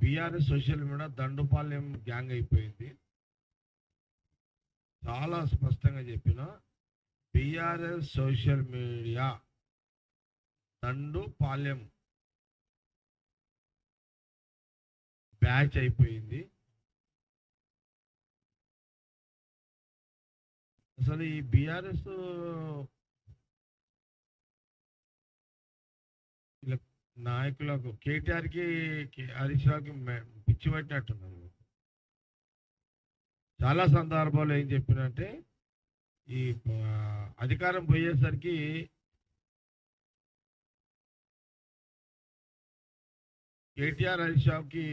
BRS social media Dandupalem gang అయిపోయింది. చాలా స్పష్టంగా చెప్పిన BRS social media Dandupalem batch అయిపోయింది. అసలు ఈ బీఆర్ఎస్ నాయకులకు కేటీఆర్కి హరీష్ రావుకి పిచ్చి పట్టినట్టున్నది చాలా సందర్భాల్లో ఏం చెప్పినంటే ఈ అధికారం పోయేసరికి కేటీఆర్ హరీష్ రావుకి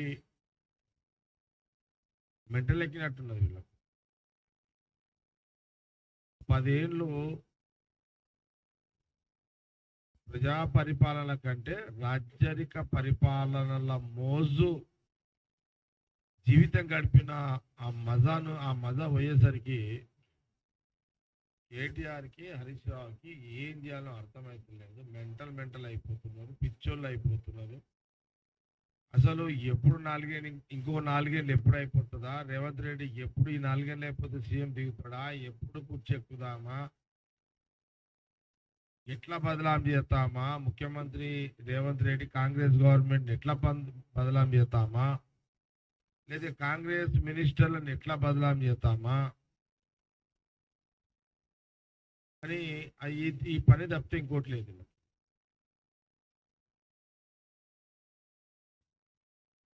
మెంటల్ ఎక్కినట్టున్నది వీళ్ళకి. పదేళ్ళు ప్రజా పరిపాలన కంటే రాజ్యరిక పరిపాలనల మోజు జీవితం గడిపిన ఆ మజాను ఆ మజా పోయేసరికి కేటీఆర్కి హరీష్ రావుకి ఏం చేయాలో అర్థమవుతలేదు మెంటల్ మెంటల్ అయిపోతున్నారు పిచ్చోళ్ళు అయిపోతున్నారు. అసలు ఎప్పుడు నాలుగేళ్ళు ఇంకో నాలుగేళ్ళు ఎప్పుడు అయిపోతుందా? రేవంత్ రెడ్డి ఎప్పుడు ఈ నాలుగేళ్ళు అయిపోతే సీఎం దిగుతాడా? ఎప్పుడు కూర్చెక్కుదామా ఎట్లా బదలాం చేస్తామా? ముఖ్యమంత్రి రేవంత్ రెడ్డి కాంగ్రెస్ గవర్నమెంట్ ఎట్లా బదలాం చేస్తామా? లేదా కాంగ్రెస్ మినిస్టర్లను ఎట్లా బదలాం చేస్తామా? అని ఈ- పని తప్పితే ఇంకోటి లేదు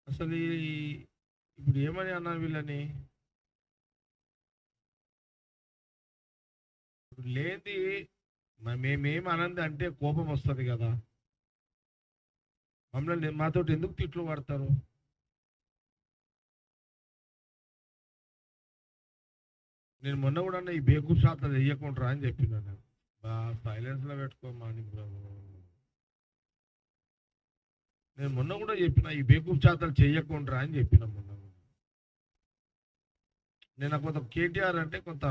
అసలు ఇప్పుడు ఏమని అన్నా వీళ్ళని? ఇప్పుడు లేది మేమేం అనంది అంటే కోపం వస్తుంది కదా. మమ్మల్ని మాతో ఎందుకు తిట్లు పడతారు? నేను మొన్న కూడా అన్న ఈ బేకు శాతం వేయకుండా అని చెప్పినా నేను. బా సైలెన్స్లో లో నేను మొన్న కూడా చెప్పిన ఈ బేకు శాతాలు చేయకుండా అని చెప్పిన మొన్న నేను కొంత కేటీఆర్ అంటే కొంత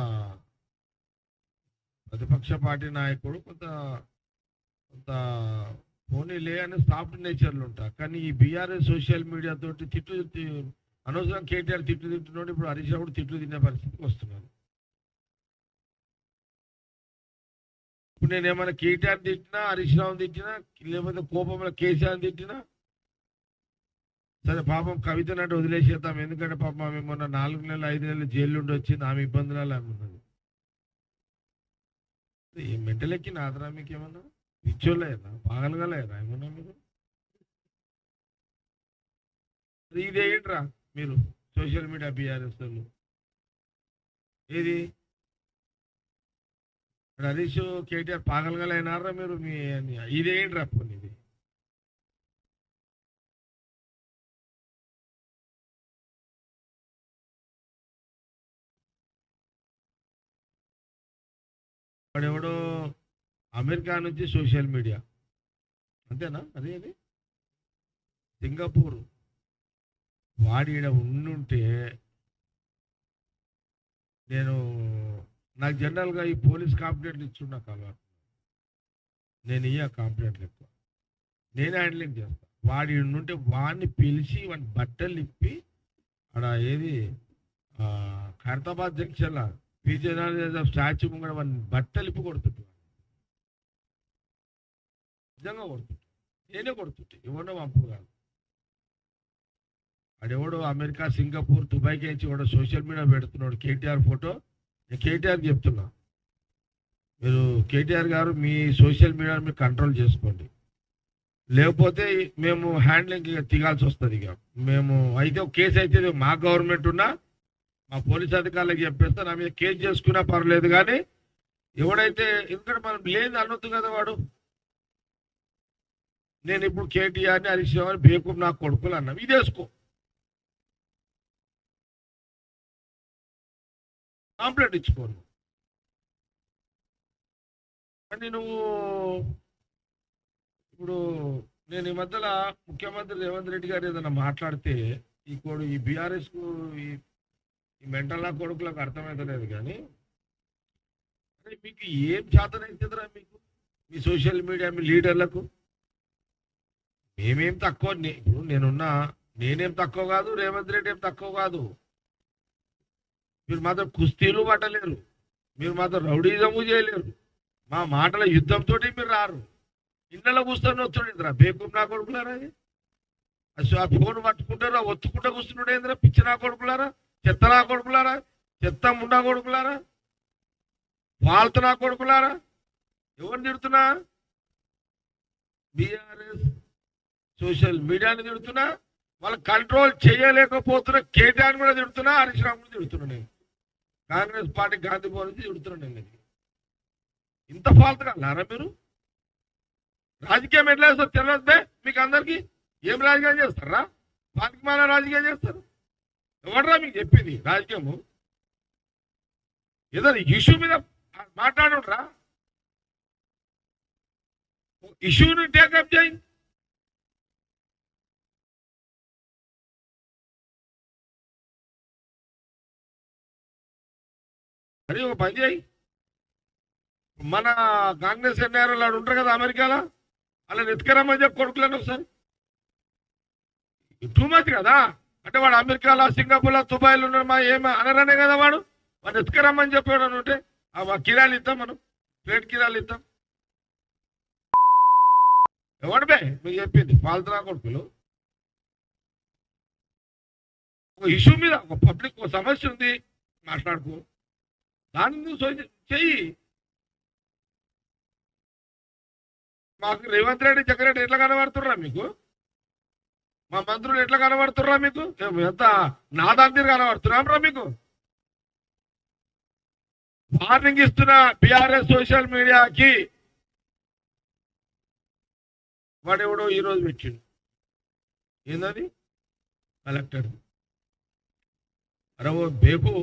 ప్రతిపక్ష పార్టీ నాయకుడు కొంత కొంత పోనీలే అని సాఫ్ట్ నేచర్లు ఉంటారు. కానీ ఈ బీఆర్ఎస్ సోషల్ మీడియా తోటి తిట్టు అనవసరం కేటీఆర్ తిట్లు తింటున్నాడు ఇప్పుడు హరీష్ రావు కూడా తిట్లు తినే పరిస్థితికి వస్తున్నాను ఇప్పుడు నేను ఏమైనా కేటీఆర్ తిట్టినా హరీష్ రావు తిట్టినా లేకపోతే కోపంలో కేసీఆర్ తిట్టినా సరే పాపం కవిత నాటి వదిలేసేద్దాం. ఎందుకంటే పాపం ఆమె మొన్న నాలుగు నెలలు ఐదు నెలలు జైలు ఉండి వచ్చింది ఆమె ఇబ్బందులలో ఆమె ఉన్నది. ఈ మెంటల్ నాదరా మీకు ఏమన్నా? పిచ్చోళ్ళేనా బాగలగలేదా ఏమన్నా మీరు? ఇది ఏంట్రా మీరు? సోషల్ మీడియా బీఆర్ఎస్ వాళ్ళు ఏది? హరీష్ కేటీఆర్ పాగలగలైనారా మీరు? మీ ఇదేంట్రా వాడెవడో అమెరికా నుంచి సోషల్ మీడియా. అంతేనా? అదే అది సింగపూర్. వాడి ఉండుంటే నేను నాకు జనరల్గా ఈ పోలీస్ కాంప్లైంట్లు ఇచ్చున్నా అలవాటు. నేను ఇయ్య కాంప్లైంట్లు ఎక్కువ. నేనే హ్యాండ్లింగ్ చేస్తా. వాడి ఈడ ఉంటే వాడిని పిలిచి వాడిని బట్టలు ఇప్పి ఆడ ఏది ఖైరతాబాద్ జంక్షన్లో విజయనగరం స్టాచ్యూ ముంగడ వాడిని బట్టలు ఇప్పి కొడుతుంటాడు నిజంగా కొడుతుంటాడు నేనే కొడుతుంటే. ఎవడో పంపుడు కాదు. ఆడెవడో అమెరికా సింగపూర్ దుబాయ్కి నుంచి కూడా సోషల్ మీడియా పెడుతున్నాడు. కేటీఆర్ ఫోటో. నేను కేటీఆర్ చెప్తున్నా. మీరు కేటీఆర్ గారు మీ సోషల్ మీడియాను మీరు కంట్రోల్ చేసుకోండి. లేకపోతే మేము హ్యాండ్లింగ్ ఇక తిగాల్సి వస్తుంది ఇక. మేము అయితే కేసు అయితే మా గవర్నమెంట్ ఉన్నా మా పోలీస్ అధికారులకు చెప్పేస్తే నా మీద కేసు చేసుకున్నా పర్లేదు కానీ ఎవడైతే ఎందుకంటే మనం లేదు అనొద్దు కదా వాడు. నేను ఇప్పుడు కేటీఆర్ని హరీష్ రావు అని నా కొడుకులు అన్నాం. ఇదేసుకో కాంప్లైంట్ ఇచ్చుకోను కానీ నువ్వు ఇప్పుడు నేను ఈ మధ్యలో ముఖ్యమంత్రి రేవంత్ రెడ్డి గారు ఏదైనా మాట్లాడితే ఈ కోడు ఈ బీఆర్ఎస్కు ఈ ఈ మెంటల్లా కొడుకులకు అర్థమవుతలేదు కానీ అరే మీకు ఏం చేతనైతుందిరా మీకు? మీ సోషల్ మీడియా మీ లీడర్లకు? మేమేం తక్కువ ఇప్పుడు నేనున్నా నేనేం తక్కువ కాదు రేవంత్ రెడ్డి ఏం తక్కువ కాదు. మీరు మాత్రం కుస్తీలు పట్టలేరు. మీరు మాత్రం రౌడీజము చేయలేరు. మా మాటల యుద్ధంతో మీరు రారు. ఇళ్ళలో కూర్చొని వస్తుండేంద్రా బేకుం నా కొడుకులారా అది? అసలు ఆ ఫోన్ పట్టుకుంటారా ఒత్తుకుంటా కూర్చుంటుండేంద్రా పిచ్చి నా కొడుకులారా? చెత్త నా కొడుకులారా? చెత్త ముండా కొడుకులారా? ఫాల్తు కొడుకులారా? ఎవరు తిడుతున్నా? బీఆర్ఎస్ సోషల్ మీడియాని తిడుతున్నా? వాళ్ళు కంట్రోల్ చేయలేకపోతున్న కేటీఆర్ కూడా తిడుతున్నా హరీష్ రావు తిడుతున్నా నేను. కాంగ్రెస్ పార్టీ గాంధీ భవన్ నుంచి తిడుతున్నా నేను ఇంత ఫాల్తు కాలారా మీరు? రాజకీయం ఎట్లా చేస్తారు? తెలియదే మీకు అందరికి ఏం రాజకీయం చేస్తారా? పార్టీకి మన రాజకీయం చేస్తారు? ఎవడరా మీకు చెప్పింది? రాజకీయము ఏదో ఇష్యూ మీద మాట్లాడురా ఇష్యూని టేకప్ చేయి. అది ఒక పని చేయి. మన కాంగ్రెస్ ఎన్ఆర్ఎల్ ఆడు ఉంటారు కదా అమెరికాలో? అలా ఎత్తుకరమ్మని చెప్పి కొడుకులను ఒకసారి. టూ మచ్ కదా. అంటే వాడు అమెరికాలో సింగపూర్లో దుబాయ్లో ఉన్నాడు మా ఏమి అనరనే కదా వాడు? వాడు ఎత్తుకరమ్మని చెప్పాడు అని ఉంటే ఆ కిరాలు ఇద్దాం మనం ప్లేట్ కిరాలు ఇద్దాం. ఎవడు బే? మీకు చెప్పింది పాల్తరా కొడుకులు. ఒక ఇష్యూ మీద ఒక పబ్లిక్ ఒక సమస్య ఉంది మాట్లాడుకో. దాన్ని నువ్వు చెయ్యి. మాకు రేవంత్ రెడ్డి జగన్ ఎట్లా కనబడుతుర్రా మీకు? మా మంత్రులు ఎట్లా కనబడుతుర్రా మీకు? ఎంత నాదాంతిని కనబడుతున్నారా మీకు? వార్నింగ్ ఇస్తున్న బీఆర్ఎస్ సోషల్ మీడియాకి వాడెవడో ఈరోజు పెట్టిండు. ఏందది? కలెక్టర్ అరే ఓ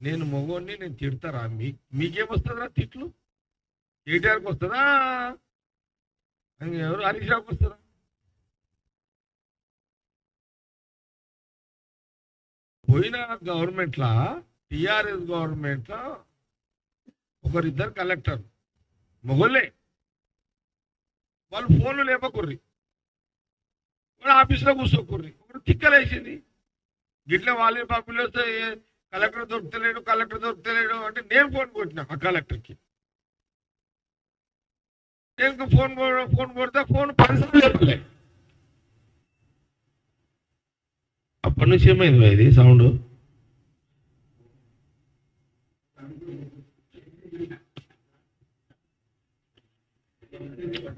నేను మగోడిని నేను తిడతారా? మీ మీకేమొస్తుందిరా తిట్లు? కేటీఆర్కి వస్తుందా? ఎవరు? హరీష్ రావుకి వస్తుందా? పోయిన గవర్నమెంట్లా టిఆర్ఎస్ గవర్నమెంట్లో ఒకరిద్దరు కలెక్టర్ మొగలే వాళ్ళు ఫోన్లు లేపకుర్రి. వాళ్ళు ఆఫీస్లో కూర్చోకుర్రి. ఒకరు తిక్కలేసింది. గిట్ల వాళ్ళే పప్పులు కలెక్టర్ దొరుకుతలేడు కలెక్టర్ దొరుకుతలేడు అంటే నేను ఫోన్ కొట్టిన ఆ కలెక్టర్కి. నేను ఫోన్ ఫోన్ కొడితే ఫోన్ పరిస్థితులు లేపలే. అప్పటి నుంచి ఏమైంది భయ్ ఇది సౌండ్?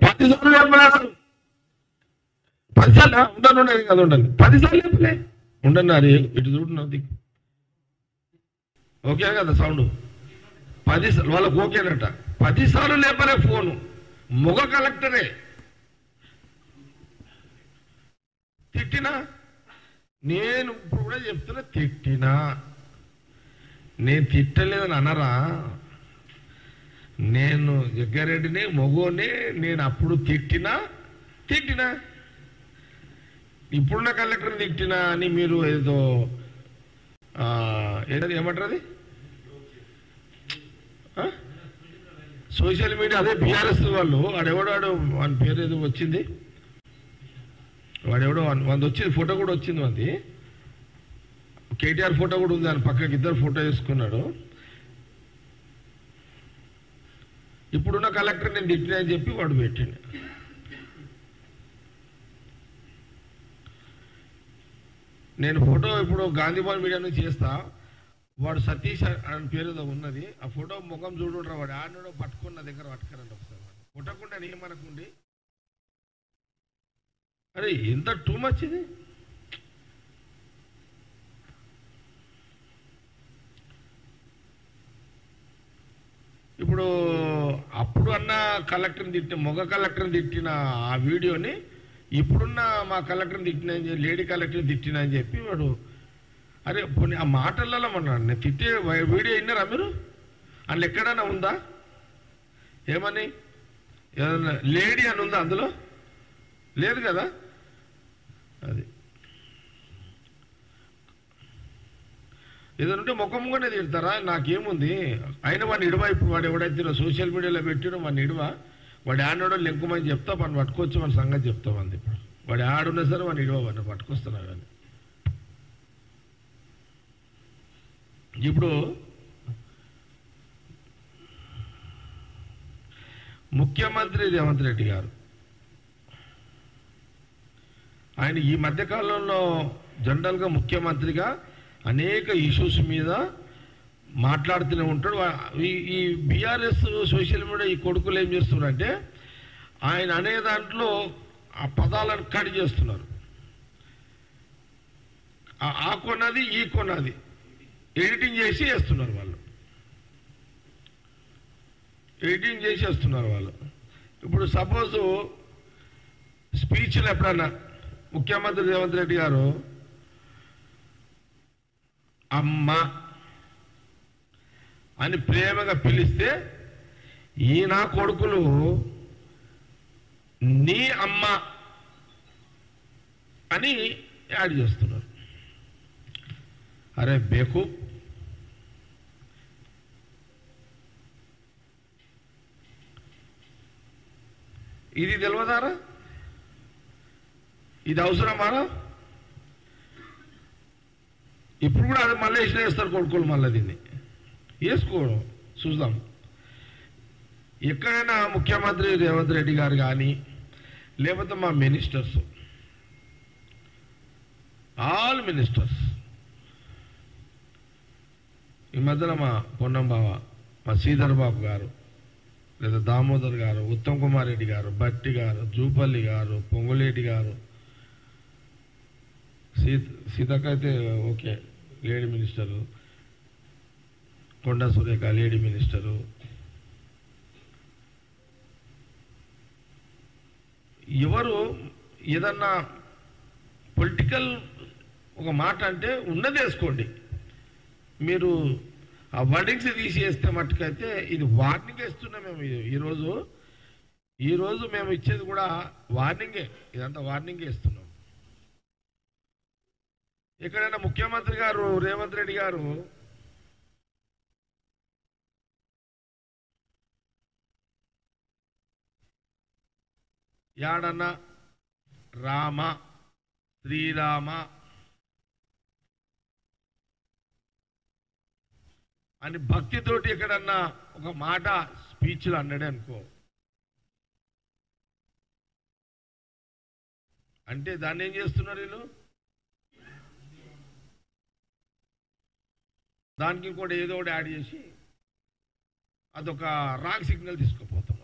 పదిసార్లు చెప్పలేదు పదిసార్లు ఉండను కదా ఉండండి. పదిసార్లు చెప్పలే. ఉండండి అది ఇటు చూడండి ఓకే కదా సౌండ్. పది వాళ్ళకు వాళ్ళకి ఓకేనట పదిసార్లు లేపలే ఫోను. మొగ కలెక్టరే. తిట్టినా? నేను ఇప్పుడు కూడా చెప్తున్నా తిట్టినా. నేను తిట్టలేదని అనరా. నేను జగ్గారెడ్డిని మొగోని నేను అప్పుడు తిట్టినా తిట్టినా. ఇప్పుడున్న కలెక్టర్ తిట్టినా అని మీరు ఏదో ఏదది ఏమంటారు అది? సోషల్ మీడియా అదే బీఆర్ఎస్ వాళ్ళు ఆడెవడాడు వాని పేరు ఏదో వచ్చింది. వాడెవడో వంద వచ్చింది ఫోటో కూడా వచ్చింది వంది కేటీఆర్ ఫోటో కూడా ఉంది దాని పక్కకి ఇద్దరు ఫోటో వేసుకున్నాడు. ఇప్పుడున్న కలెక్టర్ నేను తిట్టినా అని చెప్పి వాడు పెట్టిండు. నేను ఫోటో ఇప్పుడు గాంధీభవన్ మీడియా నుంచి చేస్తా. వాడు సతీష్ అని పేరు ఉన్నది. ఆ ఫోటో ముఖం చూడుండ్రా వాడు. ఆడనో పట్టుకున్న దగ్గర పట్టుకురండి ఒకసారి వాడు. కొట్టకుండా ఏమనకుండి అరే ఎంత టూ మచ్ ఇది? ఇప్పుడు అప్పుడు అన్న కలెక్టర్ని తిట్టిన మొగ కలెక్టర్ని తిట్టిన ఆ వీడియోని ఇప్పుడున్న మా కలెక్టర్ని తిట్టిన అని చెప్పి- లేడీ కలెక్టర్ని తిట్టిన అని చెప్పి వాడు అరే పోనీ ఆ మాటలలో మన నేను తిట్టే వీడియో విన్నారా మీరు? అందులో ఎక్కడైనా ఉందా? ఏమని? ఏదన్నా లేడీ అని ఉందా అందులో? లేదు కదా? అది. ఏదైనా ఉంటే ముఖముగానే తిడతారా నాకేముంది? అయినా వాడిని ఇడవ ఇప్పుడు? వాడు ఎవడైతే సోషల్ మీడియాలో పెట్టినో వాడిని ఇడవ? వాడు ఆడో లెంకుమని చెప్తా మనం పట్టుకోవచ్చు మన సంగతి చెప్తామంది ఇప్పుడు. వాడు ఆడున్నా సరే వాడిని ఇడవని పట్టుకొస్తున్నా కానీ. ఇప్పుడు ముఖ్యమంత్రి రేవంత్ రెడ్డి గారు ఆయన ఈ మధ్యకాలంలో జనరల్గా ముఖ్యమంత్రిగా అనేక ఇష్యూస్ మీద మాట్లాడుతూనే ఉంటాడు. ఈ బీఆర్ఎస్ సోషల్ మీడియా ఈ కొడుకులు ఏం చేస్తున్నారంటే ఆయన అనే దాంట్లో ఆ పదాలను కట్ చేస్తున్నారు. ఆ- కొన్నది ఈ కొన్నది ఎడిటింగ్ చేసి వేస్తున్నారు వాళ్ళు. ఎడిటింగ్ చేసి వేస్తున్నారు వాళ్ళు. ఇప్పుడు సపోజ్ స్పీచ్లు ఎప్పుడన్నా ముఖ్యమంత్రి రేవంత్ రెడ్డి గారు అమ్మ అని ప్రేమగా పిలిస్తే ఈ నా కొడుకులు నీ అమ్మ అని యాడ్ చేస్తున్నారు. అరే బేకు ఇది తెలియదారా ఇది అవసరమా? ఇప్పుడు కూడా అది మళ్ళీ వేసిన వేస్తారు కొడుకులు మళ్ళీ దీన్ని. వేసుకోవడం చూద్దాం. ఎక్కడైనా ముఖ్యమంత్రి రేవంత్ రెడ్డి గారు కానీ లేకపోతే మా మినిస్టర్స్ ఆల్ మినిస్టర్స్. ఈ మధ్యన మా పొన్నం బావ మా శ్రీధర్ బాబు గారు లేదా దామోదర్ గారు ఉత్తమ్ కుమార్ రెడ్డి గారు భట్టి గారు జూపల్లి గారు పొంగులేటి గారు సీత సీతక్క అయితే okay lady minister. Konda Surekha lady minister. ఎవరు ఏదన్నా పొలిటికల్ ఒక మాట అంటే ఉన్నది వేసుకోండి మీరు ఆ వర్డింగ్స్ తీసేస్తే మట్టుకైతే ఇది వార్నింగ్ ఇస్తున్నాం మేము ఈ- ఈరోజు ఈరోజు మేము ఇచ్చేది కూడా వార్నింగే ఇదంతా వార్నింగే ఇస్తున్నాం. ఎక్కడైనా ముఖ్యమంత్రి గారు రేవంత్ రెడ్డి గారు యాడన్న రామ శ్రీరామ అని భక్తితోటి ఎక్కడన్నా ఒక మాట స్పీచ్లు అన్నాడే అనుకో. అంటే దాన్ని ఏం చేస్తున్నారు వీళ్ళు? దానికి కూడా ఏదో ఒకటి యాడ్ చేసి అదొక రాంగ్ సిగ్నల్ తీసుకుపోతున్నారు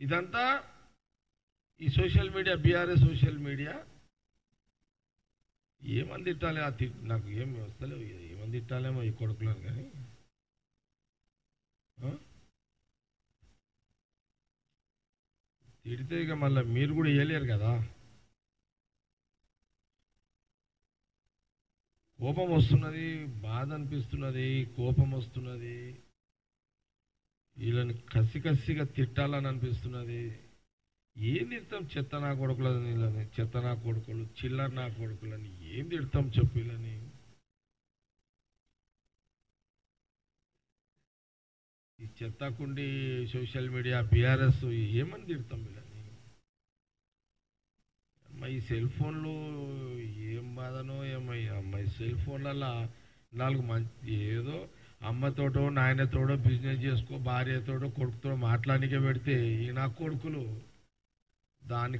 ఇదంతా ఈ social media BRS social media ఏమని తిట్టాలి? ఆ తిట్ నాకు ఏం వస్తలేవు ఏమని తిట్టాలేమో ఈ కొడుకులను కానీ. తిడితే ఇక మళ్ళీ మీరు కూడా వేయలేరు కదా. కోపం వస్తున్నది బాధ అనిపిస్తున్నది కోపం వస్తున్నది. వీళ్ళని కసి కసిగా తిట్టాలని అనిపిస్తున్నది. ఏం తిడతాం చెత్త నా కొడుకులని వీళ్ళని చెత్త నా కొడుకులు చిల్లర నా కొడుకులని ఏం తిడతాం చెప్పు వీళ్ళని. ఈ చెత్తకుండి సోషల్ మీడియా బీఆర్ఎస్ ఏమని తిడతాం వీళ్ళని? ఈ సెల్ ఫోన్లు ఏం బాధనో ఏమయ్యా మా అమ్మ ఈ సెల్ ఫోన్లలో నాలుగు మంచి ఏదో అమ్మతోటో నాయనతోడో బిజినెస్ చేసుకో భార్యతోడో కొడుకుతో మాట్లాడికే పెడితే ఈ నా కొడుకులు దాని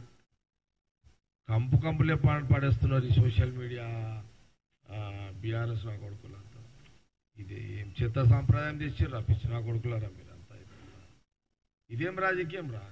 కంపు కంపులే పా- పడేస్తున్నారు ఈ సోషల్ మీడియా బీఆర్ఎస్ నా కొడుకులంతా. ఇది ఏం చెత్త సాంప్రదాయం తెచ్చి పిచ్చి నా కొడుకులరా మీరంతా. ఇదేం రాజకీయం రా?